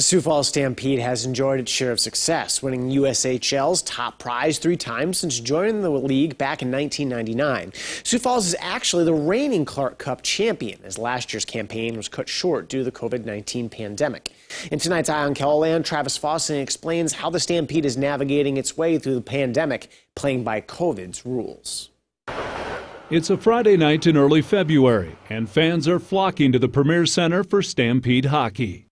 The Sioux Falls Stampede has enjoyed its share of success, winning USHL's top prize three times since joining the league back in 1999. Sioux Falls is actually the reigning Clark Cup champion, as last year's campaign was cut short due to the COVID 19 pandemic. In tonight's Eye on KELOLAND, Travis Fossing explains how the Stampede is navigating its way through the pandemic, playing by COVID's rules. It's a Friday night in early February, and fans are flocking to the Premier Center for Stampede hockey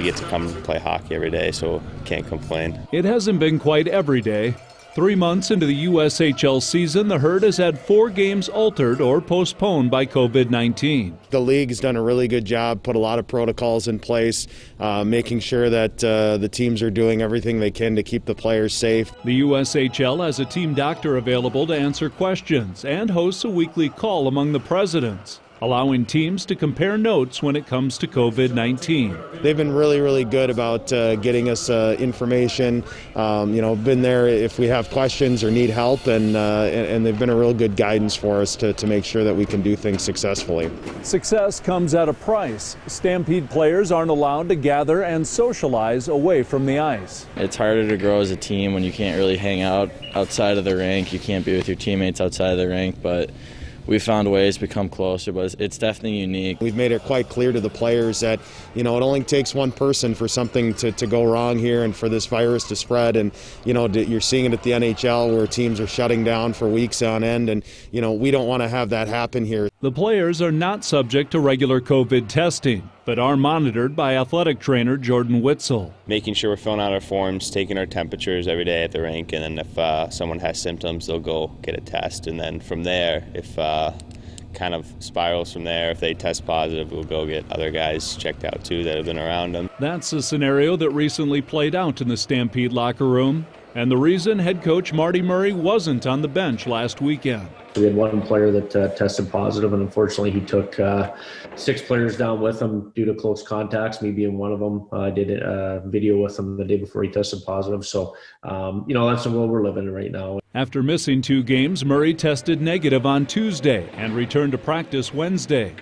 we get to come and play hockey every day, so can't complain. It hasn't been quite every day. Three months into the USHL season, the Herd has had four games altered or postponed by COVID 19. The league's done a really good job, put a lot of protocols in place, uh, making sure that uh, the teams are doing everything they can to keep the players safe. The USHL has a team doctor available to answer questions and hosts a weekly call among the presidents allowing teams to compare notes when it comes to COVID 19. They've been really, really good about uh, getting us uh, information. Um, you know, been there if we have questions or need help, and, uh, and, and, they've been a real good guidance for us to, to make sure that we can do things successfully. Success comes at a price. Stampede players aren't allowed to gather and socialize away from the ice. It's harder to grow as a team when you can't really hang out outside of the rink. You can't be with your teammates outside of the rink, but we found ways to become closer, but it's definitely unique. We've made it quite clear to the players that, you know, it only takes one person for something to, to go wrong here and for this virus to spread. And, you know, you're seeing it at the NHL where teams are shutting down for weeks on end. And, you know, we don't want to have that happen here. The players are not subject to regular COVID testing but are monitored by athletic trainer Jordan Witzel. Making sure we're filling out our forms, taking our temperatures every day at the rink, and then if uh, someone has symptoms, they'll go get a test. And then from there, if uh, kind of spirals from there, if they test positive, we'll go get other guys checked out too that have been around them. That's a scenario that recently played out in the Stampede locker room. And the reason head coach Marty Murray wasn't on the bench last weekend. We had one player that uh, tested positive, and unfortunately, he took uh, six players down with him due to close contacts. Me being one of them, uh, I did a video with him the day before he tested positive. So, um, you know, that's the world we're living in right now. After missing two games, Murray tested negative on Tuesday and returned to practice Wednesday.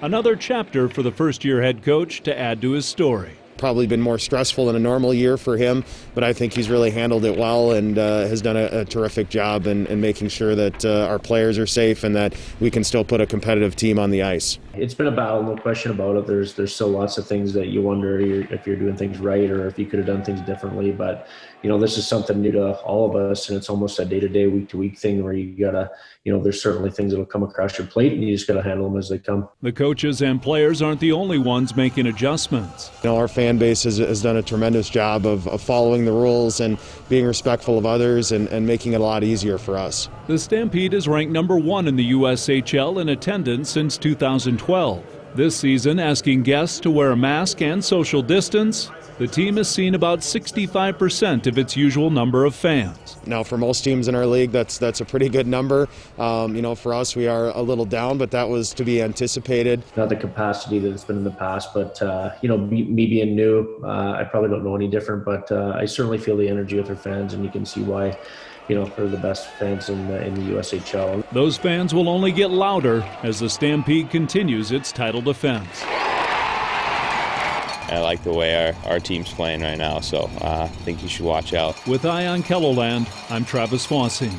Another chapter for the first year head coach to add to his story probably been more stressful than a normal year for him, but I think he's really handled it well and uh, has done a, a, terrific job in, in making sure that uh, our players are safe and that we can still put a competitive team on the ice. It's been a battle, no question about it. There's there's still lots of things that you wonder if you're doing things right or if you could have done things differently. But you know, this is something new to all of us, and it's almost a day to day, week to week thing where you gotta, you know, there's certainly things that'll come across your plate, and you just gotta handle them as they come. The coaches and players aren't the only ones making adjustments. You know, our fan base has, has done a tremendous job of, of following the rules and being respectful of others and, and making it a lot easier for us. The Stampede is ranked number one in the USHL in attendance since 2012. This season, asking guests to wear a mask and social distance, the team has seen about 65% of its usual number of fans. Now, for most teams in our league, that's that's a pretty good number. Um, you know, for us, we are a little down, but that was to be anticipated. Not the capacity that it's been in the past, but uh, you know, me, me being new, uh, I probably don't know any different, but uh, I certainly feel the energy with our fans, and you can see why you know, they're the best fans in the, in the USHL. Those fans will only get louder as the Stampede continues its title defense. I like the way our, our team's playing right now, so uh, I think you should watch out. With Eye KELOLAND, I'm Travis Fossing.